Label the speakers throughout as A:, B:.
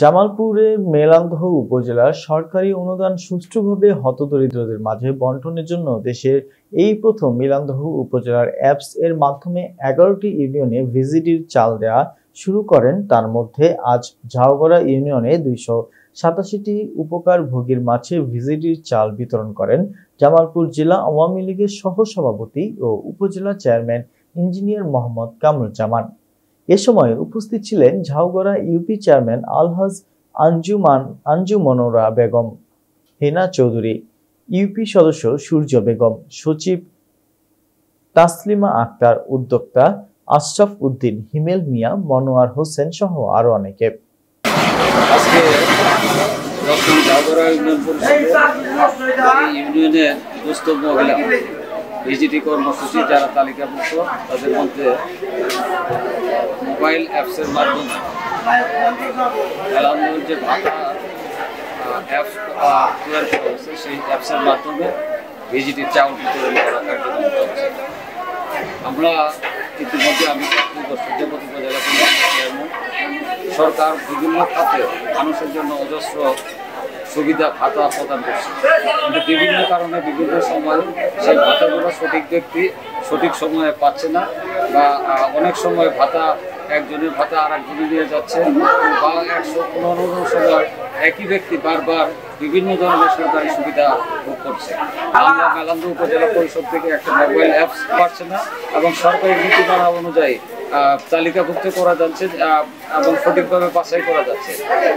A: জামালপুরের মেলান্দহ উপজেলার সরকারি অনুদান সুষ্ঠুভাবে হতদরিদ্রদের মাঝে বন্টনের জন্য দেশের এই প্রথম মেলান্দহ উপজেলার অ্যাপস এর মাধ্যমে এগারোটি ইউনিয়নে ভিজিটির চাল দেওয়া শুরু করেন। তার মধ্যে আজ ঝাউগড়া ইউনিয়নে দুইশো সাতাশিটি উপকার ভোগীর মাঝে ভিজিটির চাল বিতরণ করেন। জামালপুর জেলা আওয়ামী লীগের সহসভাপতি ও উপজেলা চেয়ারম্যান ইঞ্জিনিয়ার মোহাম্মদ কামরুজ্জামান। এ সময় উপস্থিত ছিলেন Jhaugara UP chairman Alhaj Anjuman Anjumanara Begum, Hena Chowdhury, UP সদস্য সূর্য বেগম, সচিব তাসলিমা আক্তার, উদ্যোক্তা আশরাফ উদ্দিন, হিমেল মিয়া, মনোয়ার হোসেন সহ আরও অনেকে।
B: ইউনিয়নের ভিজিটি কর্মসূচি যারা তালিকাভুক্ত, তাদের মধ্যে মোবাইল অ্যাপসের মাধ্যমে। এলানোর যে ভাতা অ্যাপস তৈরি করা হয়েছে, সেই অ্যাপসের মাধ্যমে ভিজিটির চাউল বিতরণ করা কার্যক্রম চলছে। আমরা ইতিমধ্যে আমি সূর্যপতি উপজেলা সরকার বিভিন্ন খাতে মানুষের জন্য অজস্র সুবিধা ভাতা প্রদান করছে। কিন্তু বিভিন্ন কারণে বিভিন্ন সময় সেই ভাতাগুলো সঠিক ব্যক্তি সঠিক সময়ে পাচ্ছে না বা অনেক সময় ভাতা একজনের ভাতা আর একজনে নিয়ে যাচ্ছে বা একশো পনেরো সময় একই ব্যক্তি বারবার বিভিন্ন ধরনের সরকারি সুবিধা ভোগ করছে। আমরা মেলান্দ উপজেলা পরিষদ থেকে একটা মোবাইল অ্যাপস পাচ্ছে না এবং সরকারি নীতিমালা অনুযায়ী তালিকাভুক্ত করা যাচ্ছে এবং সঠিকভাবে বাছাই করা যাচ্ছে।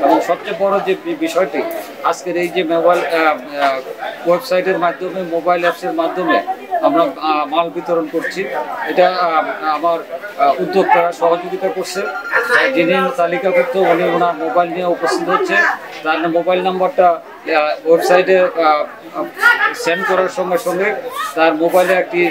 B: এবং সবচেয়ে বড় যে বিষয়টি, আজকের এই যে মোবাইল ওয়েবসাইটের মাধ্যমে মোবাইল অ্যাপসের মাধ্যমে আমরা মাল বিতরণ করছি। এটা আমার উদ্যোক্তারা সহযোগিতা করছে। যিনি তালিকাভুক্ত উনি ওনার মোবাইল নিয়ে উপস্থিত হচ্ছে। তার মোবাইল নাম্বারটা ওয়েবসাইটে সেন্ড করার সঙ্গে সঙ্গে তার মোবাইলে একটি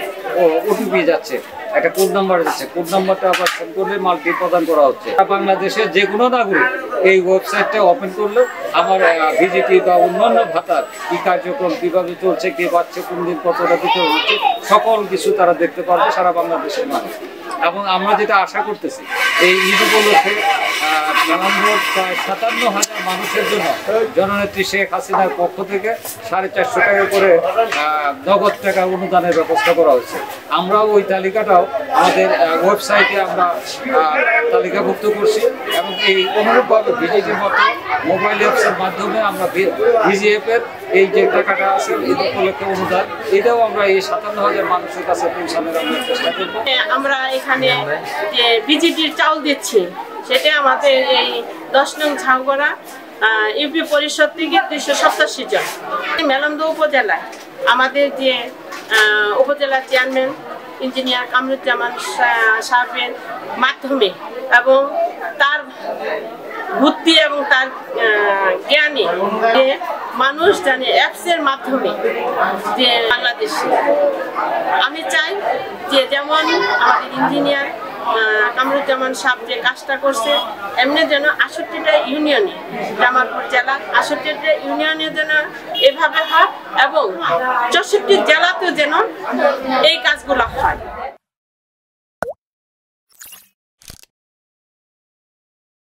B: ওটিপি যাচ্ছে। একটা কোড নাম্বার যাচ্ছে। কোড নাম্বারটা আবার সেন্ড করলে মালটি প্রদান করা হচ্ছে। বাংলাদেশের যে কোনো নাগরিক এই ওয়েবসাইটটা ওপেন করলে। আমার ভিজিটি বা অন্যান্য ভাতার কী কার্যক্রম, কীভাবে চলছে, কে পাচ্ছে, কোন দিন কতটা দিতে হচ্ছে, সকল কিছু তারা দেখতে পারবে, সারা বাংলাদেশের মানুষ। এবং আমরা যেটা আশা করতেছি, এই ঈদ উপলক্ষে প্রায় সাতান্ন হাজার মানুষের জন্য জননেত্রী শেখ হাসিনার পক্ষ থেকে সাড়ে চারশো টাকা করে নগদ টাকা অনুদানের ব্যবস্থা করা হয়েছে। আমরাও ওই তালিকাটাও আমাদের ওয়েবসাইটে আমরা তালিকাভুক্ত করছি এবং এই অনুরূপভাবে ভিজিটির মতো মোবাইল অ্যাপসের মাধ্যমে আমরা ভিজিএফ এর এই যে টাকাটা আছে ঈদ উপলক্ষে অনুদান, এটাও আমরা এই সাতান্ন হাজার মানুষের কাছে পৌঁছানোর আমরা চেষ্টা করব।
C: আমরা এখানে যে বিজিটির চাউল দিচ্ছি, সেটা আমাদের এই দশ নং ঝাউগড়া ইউপি পরিষদ থেকে দুইশো সপ্তাশি জন। মেলন্দ উপজেলায় আমাদের যে উপজেলা চেয়ারম্যান ইঞ্জিনিয়ার কামরুজ্জামান সাহেবের মাধ্যমে এবং তার বুদ্ধি এবং তার জ্ঞানে মানুষ জানে অ্যাপসের মাধ্যমে যে বাংলাদেশে। আমি চাই যে যেমন আমাদের ইঞ্জিনিয়ার কামরুজ্জামান সাহেব যে কাজটা করছে, এমনি যেন আষট্টিটা ইউনিয়নে জামালপুর জেলা আষট্টিটা ইউনিয়নে যেন এভাবে হয় এবং চৌষট্টি জেলাতেও যেন এই কাজগুলো